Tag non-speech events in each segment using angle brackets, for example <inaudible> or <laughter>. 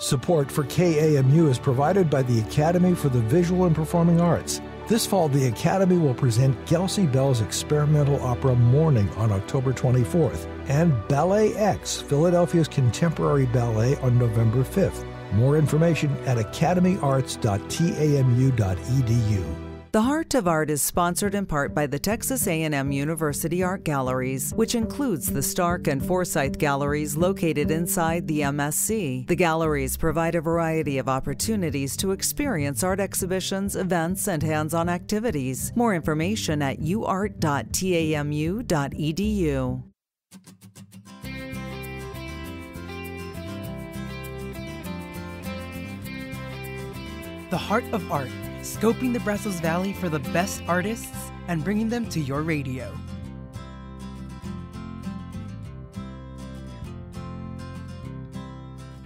Support for KAMU is provided by the Academy for the Visual and Performing Arts. This fall, the Academy will present Gelsey Bell's experimental opera Morning on October 24th and Ballet X, Philadelphia's contemporary ballet, on November 5th. More information at academyarts.tamu.edu. The Heart of Art is sponsored in part by the Texas A&M University Art Galleries, which includes the Stark and Forsyth Galleries located inside the MSC. The galleries provide a variety of opportunities to experience art exhibitions, events, and hands-on activities. More information at uart.tamu.edu. The Heart of Art scoping the Brazos Valley for the best artists and bringing them to your radio.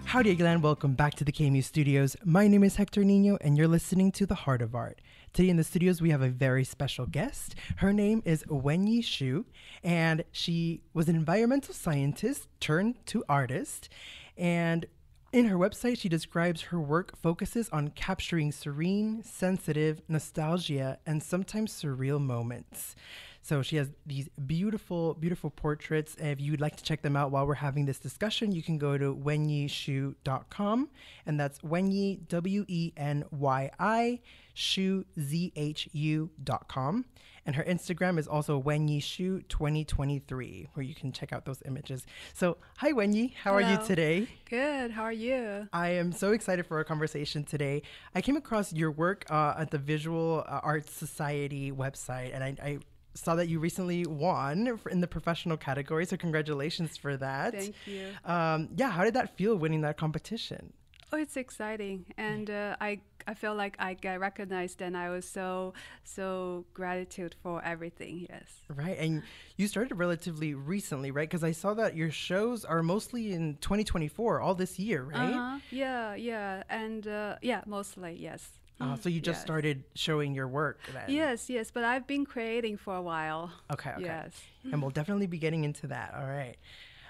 Howdy again, welcome back to the KAMU studios. My name is Hector Nino, and you're listening to The Heart of Art. Today in the studios, we have a very special guest. Her name is Wenyi Zhu, and she was an environmental scientist turned to artist. And in her website, she describes her work focuses on capturing serene, sensitive, nostalgia, and sometimes surreal moments. So she has these beautiful, beautiful portraits. If you'd like to check them out while we're having this discussion, you can go to wenyizhu.com, and that's Wenyi, W E N Y I, Zhu, Z H U.com. And her Instagram is also Wenyizhu 2023, where you can check out those images. So, hi, Wenyi. How Hello. are you today? Good. How are you? I am so excited for our conversation today. I came across your work uh, at the Visual uh, Arts Society website, and I, I saw that you recently won in the professional category. So, congratulations for that. Thank you. Um, yeah, how did that feel winning that competition? Oh, it's exciting, and uh, I I feel like I get recognized, and I was so so gratitude for everything. Yes. Right, and you started relatively recently, right? Because I saw that your shows are mostly in 2024, all this year, right? Uh-huh. Yeah, yeah, and uh, yeah, mostly yes. Uh, so you just Yes. started showing your work then? Yes, yes, but I've been creating for a while. Okay, okay. Yes. and we'll definitely be getting into that. All right.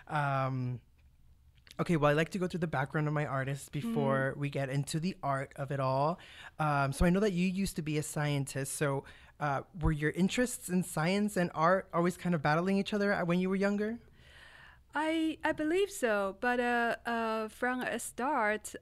Um, okay, well, I like to go through the background of my artists before we get into the art of it all. Um, so I know that you used to be a scientist. So uh, were your interests in science and art always kind of battling each other when you were younger? I I believe so, but uh, uh, from a start,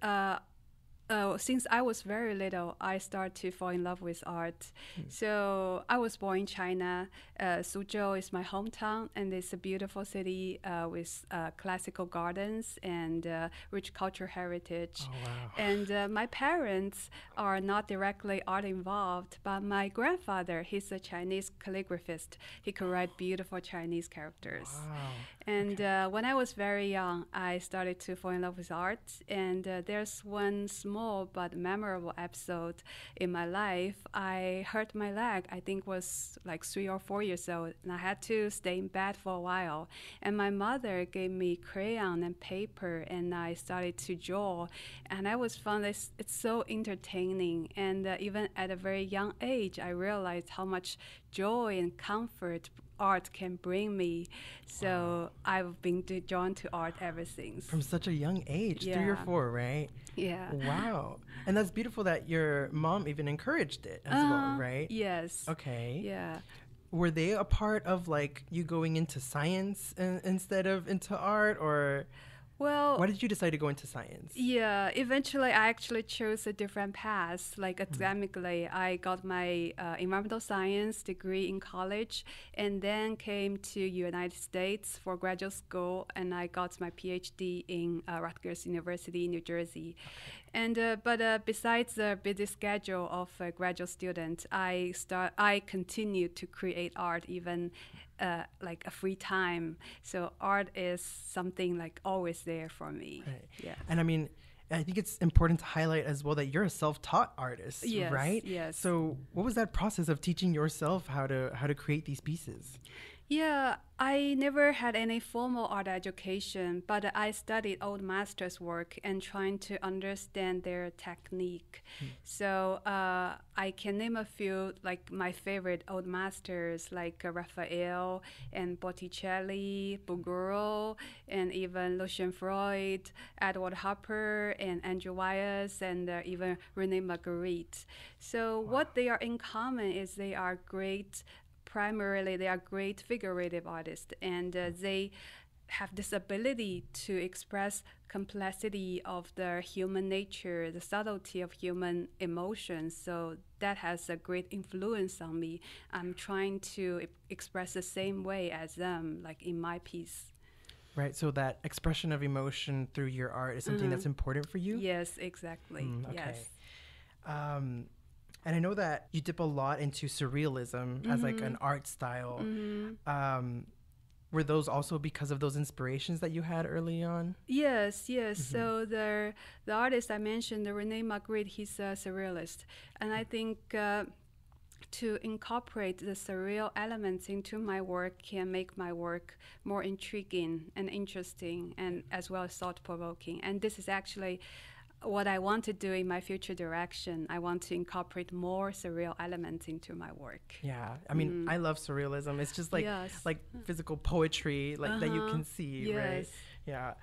uh, since I was very little, I started to fall in love with art. So I was born in China. Uh, Suzhou is my hometown, and it's a beautiful city uh, with uh, classical gardens and uh, rich cultural heritage. Oh, wow. And uh, my parents are not directly art involved, but my grandfather, he's a Chinese calligraphist. He could write beautiful Chinese characters. Wow. And uh, when I was very young, I started to fall in love with art. And uh, there's one small but memorable episode in my life. I hurt my leg. I think was like three or four years old, and I had to stay in bed for a while. And my mother gave me crayon and paper, and I started to draw. And I was found this it's so entertaining. And uh, even at a very young age, I realized how much joy and comfort art can bring me. So I've been drawn to art ever since. From such a young age, three or four, right? Yeah. Wow. And that's beautiful that your mom even encouraged it as Uh, well, right? Yes. Okay. Yeah. Were they a part of like you going into science in, instead of into art or Well, why did you decide to go into science? Yeah, eventually I actually chose a different path. Like academically, I got my uh, environmental science degree in college, and then came to United States for graduate school, and I got my PhD in uh, Rutgers University, New Jersey. And uh, but uh, besides the busy schedule of a graduate student, I start I continue to create art even uh, like a free time. So art is something like always there for me. Right. Yeah. And I mean, I think it's important to highlight as well that you're a self-taught artist, Yes, right? yes. So, what was that process of teaching yourself how to how to create these pieces? Yeah, I never had any formal art education, but I studied old masters' work and trying to understand their technique. Mm. So uh, I can name a few, like my favorite old masters, like uh, Raphael and Botticelli, Bouguereau, and even Lucian Freud, Edward Hopper, and Andrew Wyeth, and uh, even Rene Magritte. So wow. what they are in common is they are great primarily they are great figurative artists and uh, they have this ability to express complexity of the human nature the subtlety of human emotions. So that has a great influence on me. I'm trying to express the same way as them like in my piece. Right so that expression of emotion through your art is something mm-hmm. that's important for you? Yes exactly. Mm, okay. yes. Um, and I know that you dip a lot into surrealism mm-hmm. as like an mm-hmm. art style. Mm-hmm. Um, were those also because of those inspirations that you had early on? Yes, yes. Mm-hmm. So the the artist I mentioned, the Rene Magritte, he's a surrealist, and I think. Uh, to incorporate the surreal elements into my work can make my work more intriguing and interesting and as well as thought provoking. And this is actually what I want to do in my future direction, I want to incorporate more surreal elements into my work. Yeah, I mean, mm. I love surrealism. It's just like yes. like physical poetry, like uh-huh. that you can uh-huh. see, yes. right? Yeah.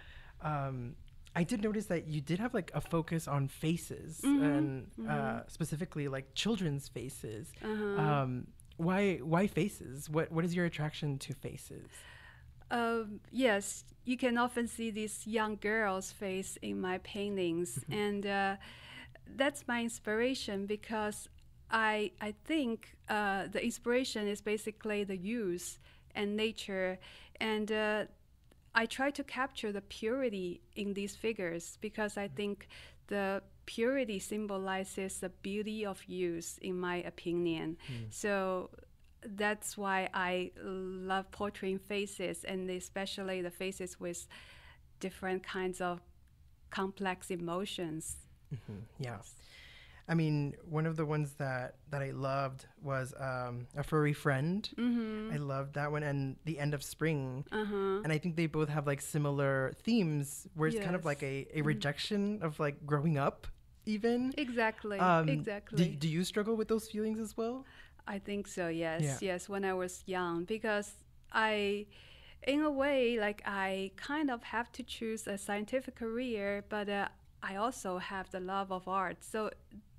Um, I did notice that you did have like a focus on faces mm-hmm. and uh, mm-hmm. specifically like children's faces. Uh-huh. Um, why why faces? What what is your attraction to faces? Um, yes, you can often see this young girl's face in my paintings, mm-hmm. and uh, that's my inspiration because I I think uh, the inspiration is basically the youth and nature, and uh, I try to capture the purity in these figures because I think the purity symbolizes the beauty of youth, in my opinion. Mm. So that's why I love portraying faces, and especially the faces with different kinds of complex emotions. Mm-hmm. Yeah. I mean, one of the ones that, that I loved was um, A Furry Friend. Mm-hmm. I loved that one and The End of Spring. Uh-huh. And I think they both have like similar themes where it's yes. kind of like a, a mm-hmm. rejection of like growing up, even. Exactly. Um, exactly. Do, do you struggle with those feelings as well? I think so. Yes, yeah. yes. When I was young, because I, in a way, like I kind of have to choose a scientific career, but uh, I also have the love of art. So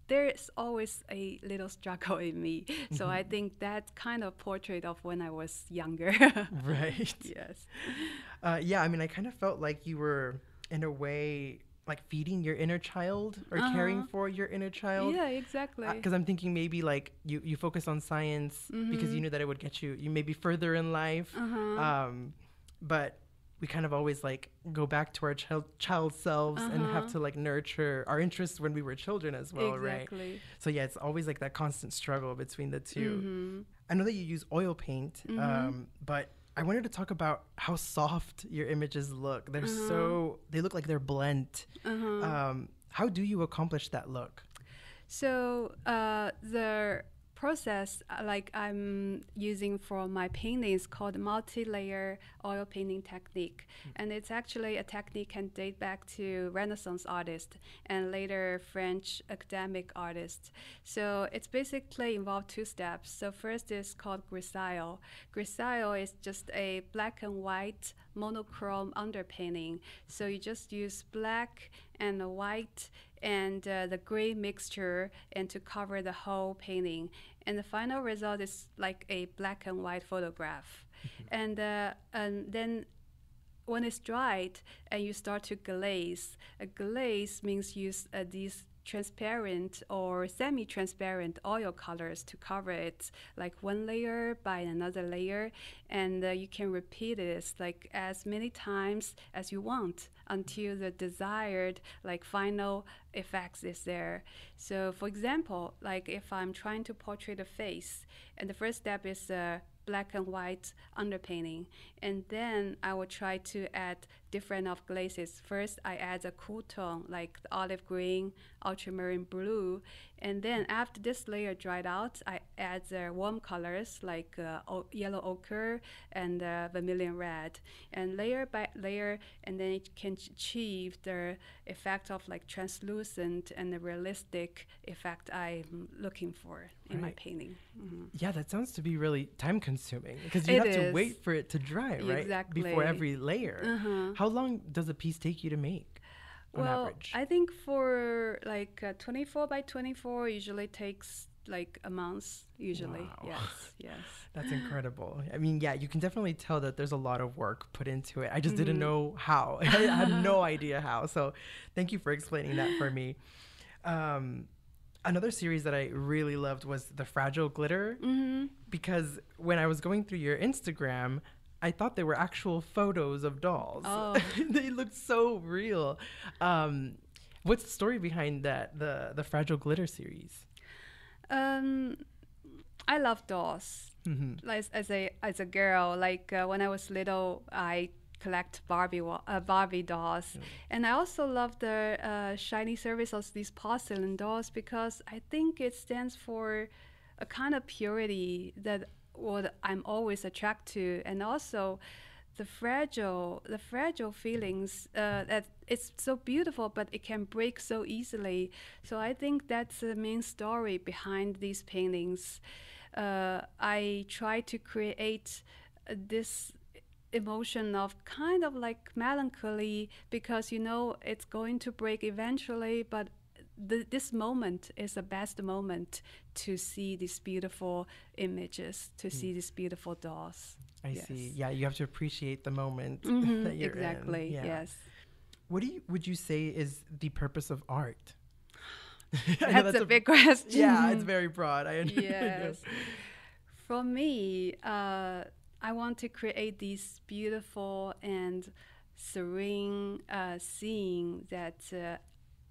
there's always a little struggle in me. <laughs> So mm-hmm. I think that kind of portrait of when I was younger. right. <laughs> Yes. Uh, yeah. I mean, I kind of felt like you were, in a way, like feeding your inner child or uh-huh. caring for your inner child. Yeah, exactly. Because uh, I'm thinking maybe like you you focus on science mm-hmm. because you knew that it would get you you maybe further in life. Uh-huh. Um, but we kind of always like go back to our child child selves uh-huh. and have uh-huh. to like nurture our interests when we were children as well, exactly. right? So yeah, it's always like that constant struggle between the 2 mm-hmm. I know that you use oil paint, mm-hmm. um, but I wanted to talk about how soft your images look. They're uh-huh. so they look like they're blent. Uh-huh. Um, how do you accomplish that look? So uh, the process uh, like I'm using for my paintings called multi-layer oil painting technique. Mm. And it's actually a technique can date back to Renaissance artists and later French academic artists. So it's basically involved two steps. So first is called grisaille. Grisaille is just a black and white monochrome underpainting. So you just use black and white and uh, the gray mixture and to cover the whole painting. And the final result is like a black and white photograph. Mm-hmm. and, uh, and then when it's dried and you start to glaze, a glaze means use uh, these transparent or semi-transparent oil colors to cover it like one layer by another layer and uh, you can repeat this like as many times as you want until the desired like final effects is there. So for example, like if I'm trying to portray the face, and the first step is uh, black and white underpainting. And then I will try to add different of glazes. First, I add a cool tone like the olive green, ultramarine blue. And then after this layer dried out, I add the warm colors like uh, yellow ochre and uh, vermilion red. And layer by layer, and then it can achieve the effect of like translucent and the realistic effect I'm looking for in right. my painting. Mm-hmm. Yeah, that sounds to be really time consuming because you it have is. to wait for it to dry, right? Exactly. Before every layer. Uh-huh. How long does a piece take you to make? well, average? I think for like uh, 24 by 24 usually takes like a month usually wow. yes <laughs> yes that's incredible i mean yeah you can definitely tell that there's a lot of work put into it i just mm-hmm. didn't know how <laughs> i had no idea how so thank you for explaining that for me um, another series that I really loved was the Fragile Glitter mm-hmm. because when I was going through your Instagram, I thought they were actual photos of dolls. Oh. <laughs> they looked so real. Um, what's the story behind that the the Fragile Glitter series? Um, I love dolls. Mm-hmm. Like as a as a girl, like uh, when I was little, I collect Barbie uh, Barbie dolls, mm. and I also love the uh, shiny surface of these porcelain dolls because I think it stands for a kind of purity that what I'm always attracted to, and also the fragile the fragile feelings uh, that it's so beautiful but it can break so easily. So i think that's the main story behind these paintings. Uh, i try to create this emotion of kind of like melancholy because you know it's going to break eventually but th- this moment is the best moment to see these beautiful images to mm. see these beautiful dolls. I yes. see yeah you have to appreciate the moment <laughs> mm-hmm, that you're exactly. In. Yeah. yes. What do you would you say is the purpose of art? <laughs> That's, that's, a, big question. Yeah it's very broad. I <laughs> understand yes. For me uh, I want to create this beautiful and serene uh, scene that uh,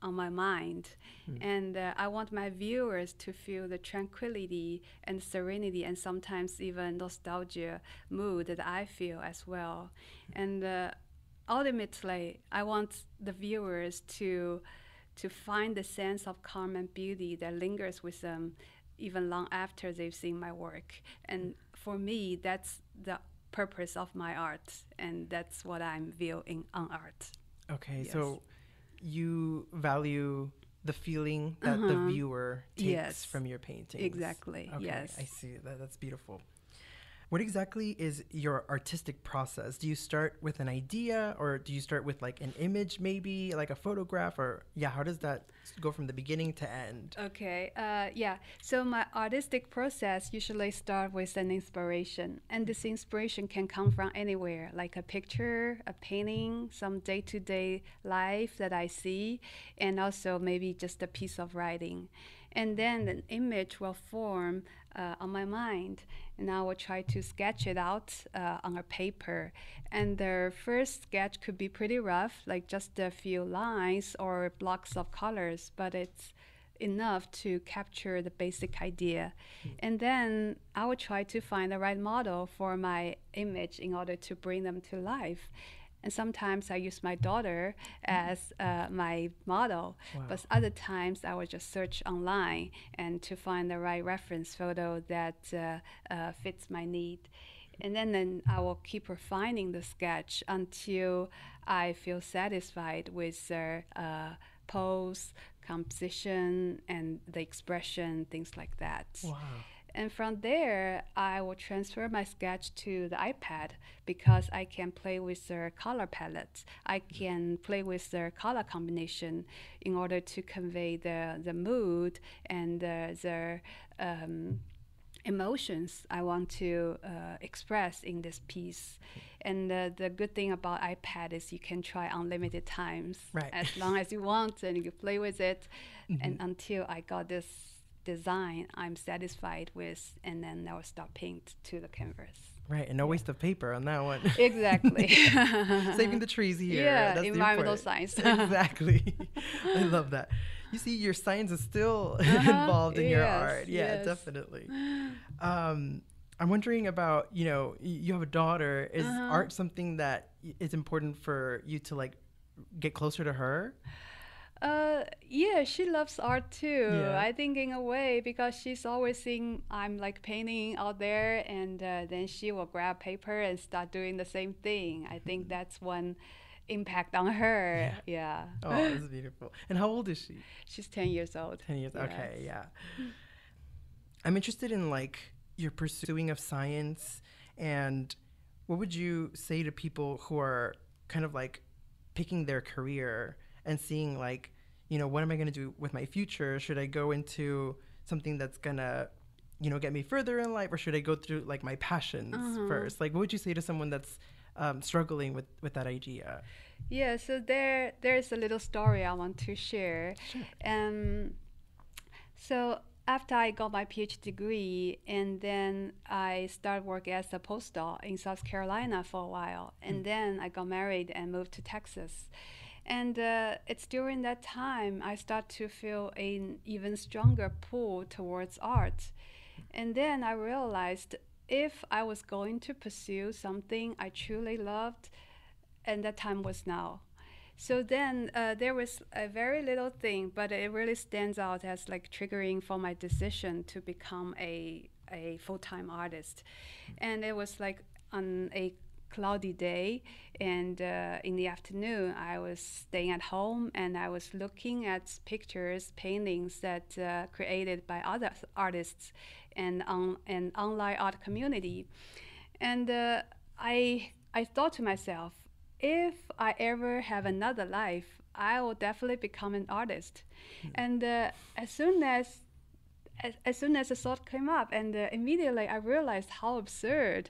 on my mind. Mm. And uh, I want my viewers to feel the tranquility and serenity and sometimes even nostalgia mood that I feel as well. Mm. And uh, ultimately, I want the viewers to to find the sense of calm and beauty that lingers with them even long after they've seen my work. And for me, that's the purpose of my art, and that's what I'm viewing on art. Okay, yes. so you value the feeling that uh-huh. the viewer takes yes. from your painting. Exactly. Okay, yes. I see. That, that's beautiful. What exactly is your artistic process? Do you start with an idea or do you start with like an image, maybe like a photograph, or yeah, how does that go from the beginning to end? Okay, uh, yeah. So my artistic process usually start with an inspiration, and this inspiration can come from anywhere, like a picture, a painting, some day-to-day life that I see, and also maybe just a piece of writing and then an image will form uh, on my mind and I will try to sketch it out uh, on a paper. And the first sketch could be pretty rough, like just a few lines or blocks of colors, but it's enough to capture the basic idea. Mm. And then I will try to find the right model for my image in order to bring them to life. And sometimes I use my daughter as uh, my model, wow. but other times I will just search online and to find the right reference photo that uh, uh, fits my need. And then, then I will keep refining the sketch until I feel satisfied with the uh, pose, composition, and the expression, things like that. Wow. And from there, I will transfer my sketch to the iPad because I can play with the color palette. I can play with the color combination in order to convey the, the mood and the, the um, emotions I want to uh, express in this piece. And uh, the good thing about iPad is you can try unlimited times right. as long as you want and you can play with it. <laughs> Mm-hmm. And until I got this design I'm satisfied with, and then I will stop paint to the canvas. Right, and no waste of paper on that one. <laughs> Exactly. <laughs> Saving the trees here. Yeah, that's the environmental science. <laughs> exactly. I love that. You see, your science is still Uh-huh, involved in your art. Yeah, yes. definitely. Um, I'm wondering about, you know, you have a daughter. Is Uh-huh. art something that y- important for you to like get closer to her? Uh, yeah, she loves art too. Yeah. I think in a way because she's always seeing I'm like painting out there, and uh, then she will grab paper and start doing the same thing. I think that's one impact on her. Yeah. Oh, that's beautiful. And how old is she? She's ten years old. 10 years. Okay, yeah. I'm interested in like your pursuing of science and what would you say to people who are kind of like picking their career and seeing like, you know, what am I going to do with my future? Should I go into something that's going to you know, get me further in life, or should I go through like my passions first? Like, what would you say to someone that's um, struggling with with that idea? Yeah, so there there's a little story I want to share. Sure. Um, so after I got my PhD degree, and then I started working as a postdoc in South Carolina for a while, and then I got married and moved to Texas. And uh, it's during that time I start to feel an even stronger pull towards art. And then I realized if I was going to pursue something I truly loved, and that time was now. So then uh, there was a very little thing, but it really stands out as like triggering for my decision to become a a full time artist, and it was like on a cloudy day, and uh, in the afternoon I was staying at home and I was looking at pictures, paintings that uh, created by other artists, and on an online art community, and uh, I I thought to myself if I ever have another life, I will definitely become an artist. And uh, as soon as, as as soon as the thought came up, and uh, immediately I realized how absurd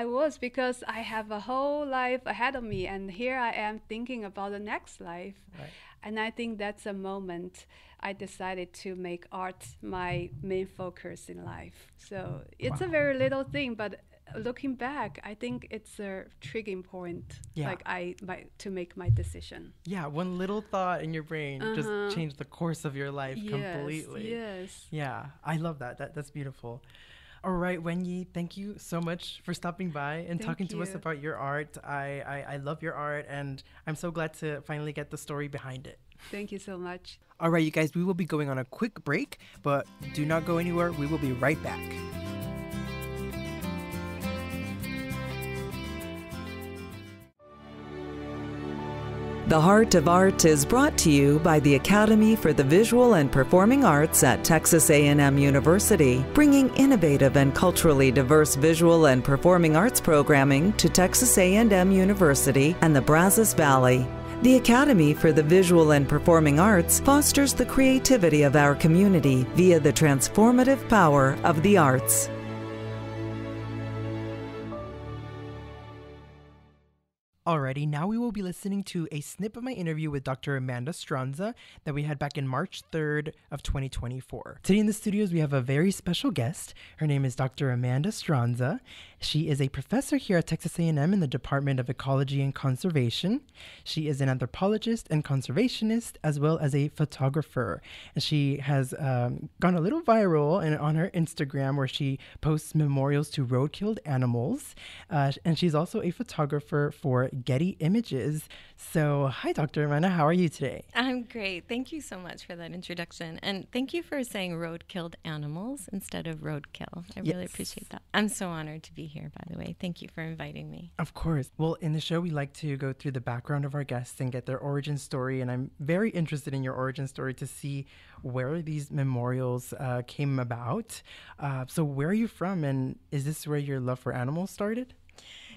I was because I have a whole life ahead of me, and here I am thinking about the next life. Right. And I think that's a moment I decided to make art my main focus in life. So it's a very little thing, but looking back, I think it's a triggering point. Yeah. Like I my, to make my decision. Yeah, one little thought in your brain just uh-huh. changed the course of your life completely. Yes. Yeah, I love that. That that's beautiful. All right, Wenyi, thank you so much for stopping by and Thank talking to us about your art. I, I I love your art, and I'm so glad to finally get the story behind it. Thank you so much. All right, you guys, we will be going on a quick break, but do not go anywhere. We will be right back. The Heart of Art is brought to you by the Academy for the Visual and Performing Arts at Texas A&M University, bringing innovative and culturally diverse visual and performing arts programming to Texas A&M University and the Brazos Valley. The Academy for the Visual and Performing Arts fosters the creativity of our community via the transformative power of the arts. Alrighty, now we will be listening to a snip of my interview with Dr. Amanda Stronza that we had back in March 3rd of 2024. Today in the studios we have a very special guest. Her name is Dr. Amanda Stronza. She is a professor here at Texas A&M in the Department of Ecology and Conservation. She is an anthropologist and conservationist as well as a photographer. And she has um, gone a little viral in, on her Instagram where she posts memorials to road-killed animals. Uh, and she's also a photographer for Getty Images. So, hi, Dr. Amanda. How are you today? I'm great. Thank you so much for that introduction. And thank you for saying road killed animals instead of roadkill. I really appreciate that. I'm so honored to be here, by the way. Thank you for inviting me. Of course. Well, in the show, we like to go through the background of our guests and get their origin story. And I'm very interested in your origin story to see where these memorials uh, came about. Uh, so, where are you from? And is this where your love for animals started?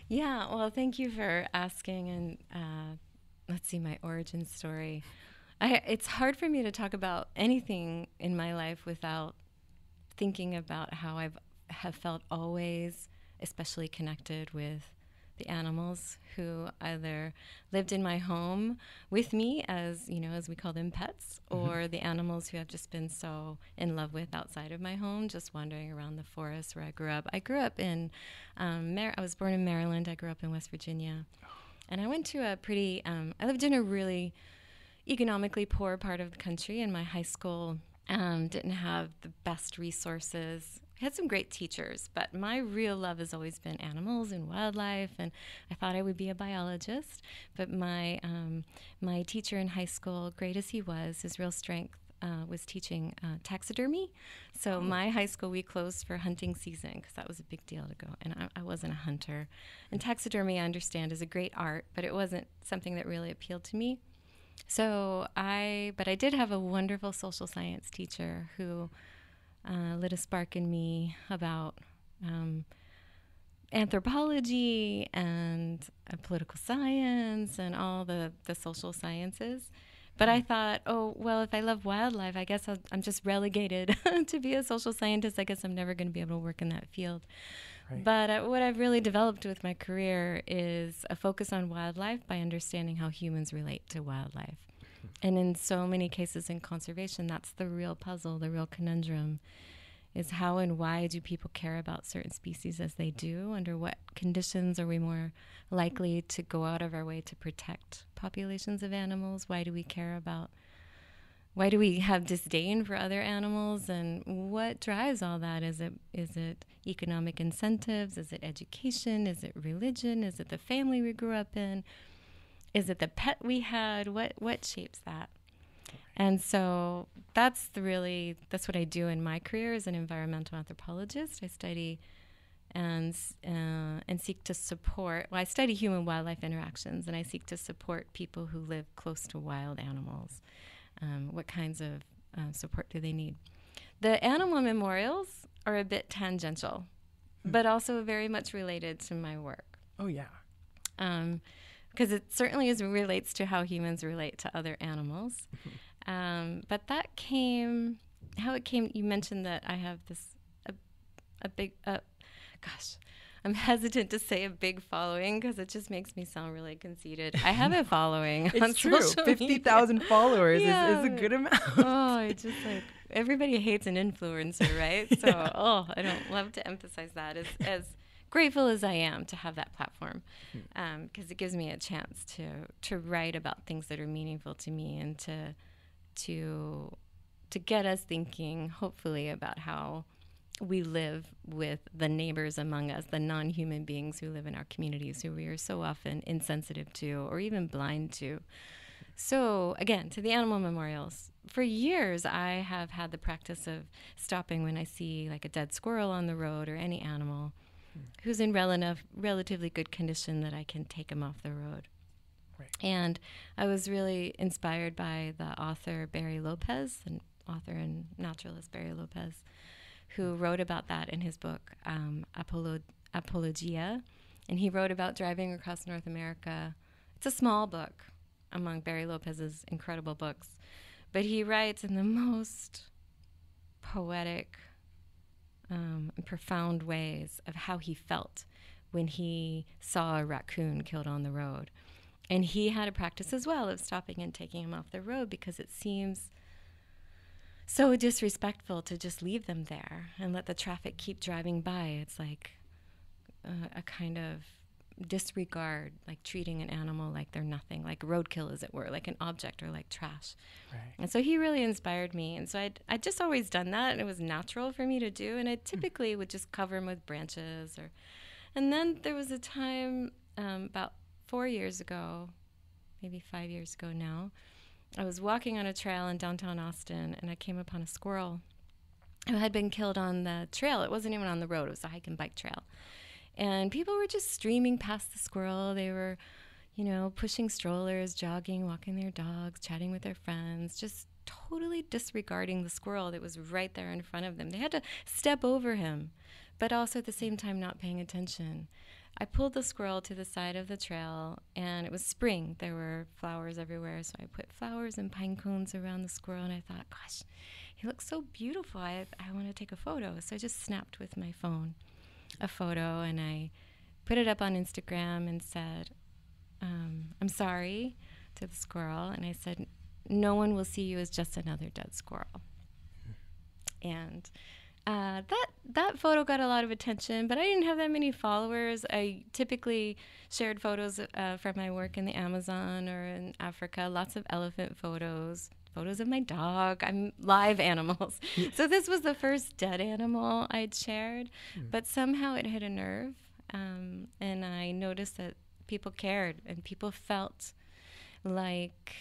Yeah, well, thank you for asking. And uh, let's see my origin story. I, it's hard for me to talk about anything in my life without thinking about how I've have felt always, especially connected with the animals who either lived in my home with me as you know as we call them pets mm-hmm. or the animals who I've just been so in love with outside of my home just wandering around the forest where I grew up. I grew up in um, Mar- I was born in Maryland. I grew up in West Virginia. And I went to a pretty um, I lived in a really economically poor part of the country and my high school um, didn't have the best resources I had some great teachers, but my real love has always been animals and wildlife, and I thought I would be a biologist. But my um, my teacher in high school, great as he was, his real strength uh, was teaching uh, taxidermy. So oh. my high school we closed for hunting season because that was a big deal to go, and I, I, wasn't a hunter. And taxidermy, I understand, is a great art, but it wasn't something that really appealed to me. So I, but I did have a wonderful social science teacher who uh, lit a spark in me about um, anthropology and uh, political science and all the, the social sciences. But I thought, oh, well, if I love wildlife, I guess i am just relegated <laughs> to be a social scientist. I guess I'm never going to be able to work in that field. Right. But uh, what I've really developed with my career is a focus on wildlife by understanding how humans relate to wildlife. And in so many cases in conservation, that's the real puzzle, the real conundrum is how and why do people care about certain species as they do? Under what conditions are we more likely to go out of our way to protect populations of animals? Why do we care about? Why do we have disdain for other animals? And what drives all that? Is it is it economic incentives? Is it education? Is it religion? Is it the family we grew up in? Is it the pet we had? What what shapes that? And so that's the really that's what I do in my career as an environmental anthropologist. I study and uh, and seek to support. Well, I study human wildlife interactions, and I seek to support people who live close to wild animals. Um, what kinds of uh, support do they need? The animal memorials are a bit tangential, hmm. but also very much related to my work. Oh yeah. Um, because it certainly is, relates to how humans relate to other animals. Mm-hmm. <laughs> Um, but that came, how it came. You mentioned that I have this a, a big, uh, gosh, I'm hesitant to say a big following because it just makes me sound really conceited. I have a <laughs> following. it's true. Fifty thousand followers yeah. is, is, a good amount. <laughs> oh, it's just like everybody hates an influencer, right? So, yeah. oh, I don't love to emphasize that as as grateful as I am to have that platform because hmm. um, it gives me a chance to to write about things that are meaningful to me and to to to get us thinking hopefully about how we live with the neighbors among us, the non human beings who live in our communities, who we are so often insensitive to or even blind to. So, again, to the animal memorials. For years, I have had the practice of stopping when I see like a dead squirrel on the road or any animal who's in rel- enough, relatively good condition that I can take him off the road. Right. And I was really inspired by the author Barry Lopez, an author and naturalist Barry Lopez, who wrote about that in his book um, Apolo- Apologia. And he wrote about driving across North America. It's a small book among Barry Lopez's incredible books, but he writes in the most poetic, um, in profound ways of how he felt when he saw a raccoon killed on the road. And he had a practice as well of stopping and taking him off the road because it seems so disrespectful to just leave them there and let the traffic keep driving by. It's like a, a kind of disregard, like treating an animal like they're nothing, like roadkill, as it were, like an object or like trash. Right. And so he really inspired me. And so I'd, I'd just always done that, and it was natural for me to do. And I hmm. typically mm. would just cover them with branches. or. And then there was a time um, about four years ago, maybe five years ago now, I was walking on a trail in downtown Austin, and I came upon a squirrel who had been killed on the trail. It wasn't even on the road, it was a hike and bike trail. And people were just streaming past the squirrel. They were, you know, pushing strollers, jogging, walking their dogs, chatting with their friends, just totally disregarding the squirrel that was right there in front of them. They had to step over him, but also at the same time not paying attention. I pulled the squirrel to the side of the trail, and it was spring. There were flowers everywhere, so I put flowers and pine cones around the squirrel, and I thought, gosh, he looks so beautiful. I, I want to take a photo. So I just snapped with my phone a photo and I put it up on Instagram and said, um, I'm sorry to the squirrel. And I said, No one will see you as just another dead squirrel. And uh, that that photo got a lot of attention, but I didn't have that many followers. I typically shared photos uh, from my work in the Amazon or in Africa, lots of elephant photos, photos of my dog. I'm live animals. <laughs> so this was the first dead animal I'd shared, mm. but somehow it hit a nerve, um, and I noticed that people cared and people felt like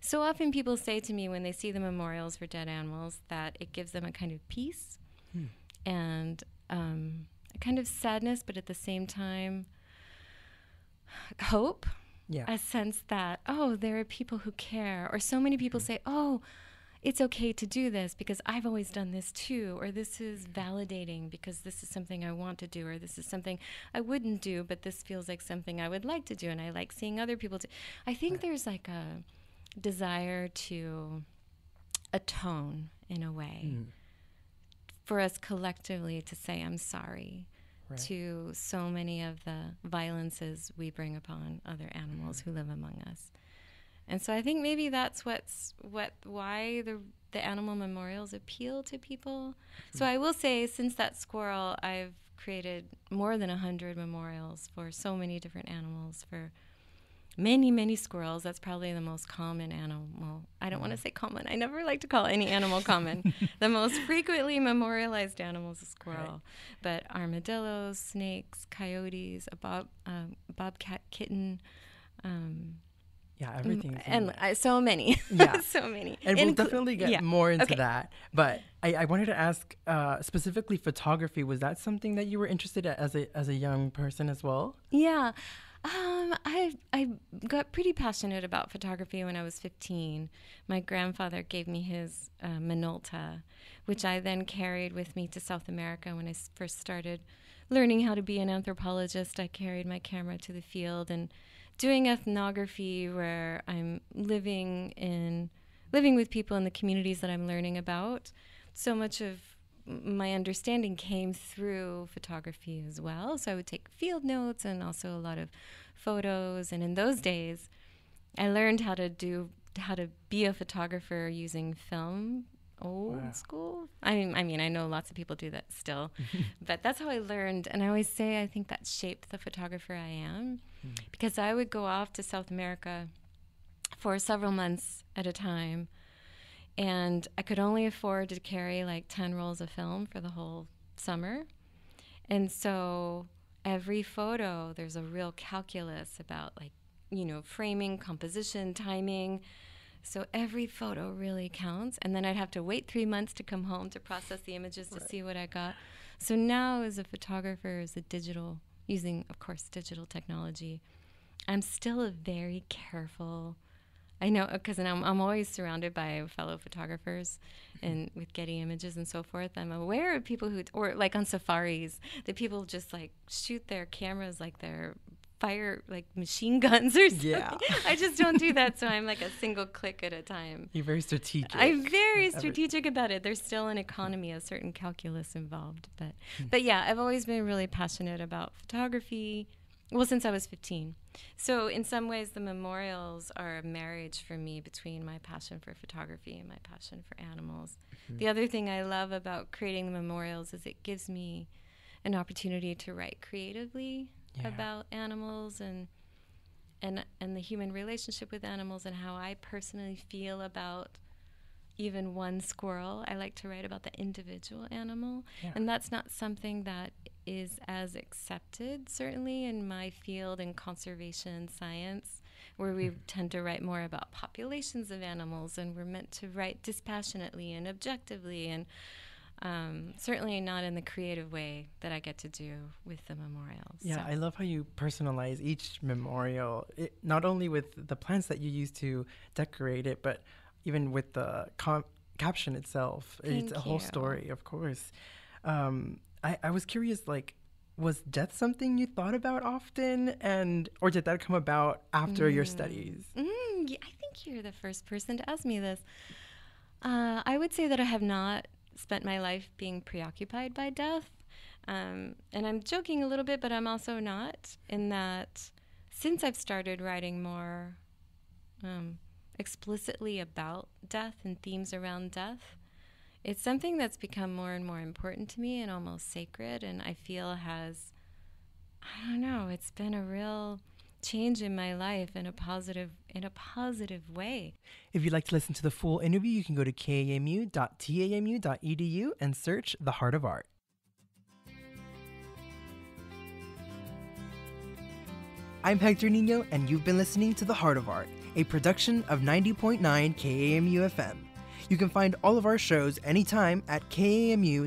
so often people say to me when they see the memorials for dead animals that it gives them a kind of peace hmm. and um, a kind of sadness, but at the same time, hope. Yeah. A sense that, oh, there are people who care. Or so many people hmm. say, oh, it's okay to do this because I've always done this too, or this is validating because this is something I want to do, or this is something I wouldn't do, but this feels like something I would like to do, and I like seeing other people do. I think there's like a desire to atone in a way mm. for us collectively to say, I'm sorry. Right. To so many of the violences we bring upon other animals mm. who live among us, and so I think maybe that's what's what why the the animal memorials appeal to people. Mm. So I will say, since that squirrel, I've created more than a hundred memorials for so many different animals for many, many squirrels. That's probably the most common animal. I don't want to say common. I never like to call any animal common. <laughs> the most frequently memorialized animal is a squirrel. Right. But armadillos, snakes, coyotes, a bob, um, bobcat kitten. Um, yeah, everything. And uh, so many. Yeah. <laughs> so many. And we'll definitely get yeah. more into okay. that. But I, I, wanted to ask uh, specifically photography. Was that something that you were interested in as a, as a young person as well? Yeah. Um, I I got pretty passionate about photography when I was 15. My grandfather gave me his uh, Minolta, which I then carried with me to South America when I first started learning how to be an anthropologist. I carried my camera to the field and doing ethnography where I'm living in living with people in the communities that I'm learning about. So much of my understanding came through photography as well. So I would take field notes and also a lot of photos. And in those days, I learned how to do how to be a photographer using film old wow. school. I mean, I mean, I know lots of people do that still, <laughs> but that's how I learned. And I always say I think that shaped the photographer I am, mm. because I would go off to South America for several months at a time, and I could only afford to carry like 10 rolls of film for the whole summer. And so every photo, there's a real calculus about like, you know, framing, composition, timing. So every photo really counts. And then I'd have to wait three months to come home to process the images to right. see what I got. So now, as a photographer, as a digital, using, of course, digital technology, I'm still a very careful I know because I'm, I'm always surrounded by fellow photographers and with Getty images and so forth. I'm aware of people who, or like on safaris, that people just like shoot their cameras like they're fire like machine guns or something. Yeah. <laughs> I just don't do that. So I'm like a <laughs> single click at a time. You're very strategic. I'm very strategic about it. There's still an economy, a certain calculus involved. But hmm. but yeah, I've always been really passionate about photography, well, since I was 15. So, in some ways, the memorials are a marriage for me between my passion for photography and my passion for animals. Mm-hmm. The other thing I love about creating the memorials is it gives me an opportunity to write creatively yeah. about animals and and and the human relationship with animals and how I personally feel about even one squirrel. I like to write about the individual animal, yeah. and that's not something that is as accepted, certainly in my field in conservation science, where we mm-hmm. tend to write more about populations of animals and we're meant to write dispassionately and objectively and um, certainly not in the creative way that I get to do with the memorials. Yeah, so. I love how you personalize each memorial, it, not only with the plants that you use to decorate it, but even with the com- caption itself. Thank it's a whole story, of course. Um, I, I was curious, like, was death something you thought about often, and or did that come about after mm. your studies? Mm, I think you're the first person to ask me this. Uh, I would say that I have not spent my life being preoccupied by death. Um, and I'm joking a little bit, but I'm also not, in that since I've started writing more um, explicitly about death and themes around death, it's something that's become more and more important to me and almost sacred. And I feel has, I don't know, it's been a real change in my life in a positive in a positive way. If you'd like to listen to the full interview, you can go to kamu.tamu.edu and search The Heart of Art. I'm Hector Nino, and you've been listening to The Heart of Art, a production of 90.9 KAMU FM. You can find all of our shows anytime at kamu.tamu.edu.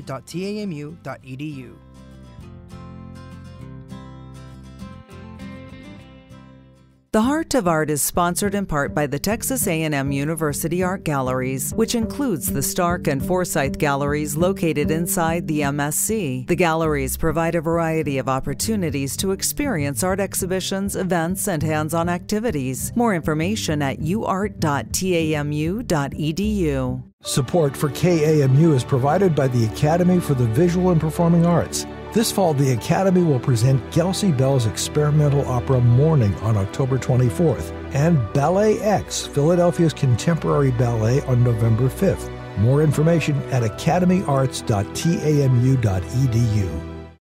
The Heart of Art is sponsored in part by the Texas A&M University Art Galleries, which includes the Stark and Forsyth Galleries located inside the MSC. The galleries provide a variety of opportunities to experience art exhibitions, events, and hands-on activities. More information at uart.tamu.edu. Support for KAMU is provided by the Academy for the Visual and Performing Arts. This fall, the Academy will present Kelsey Bell's experimental opera Morning on October 24th and BalletX, Philadelphia's contemporary ballet, on November 5th. More information at academyarts.tamu.edu.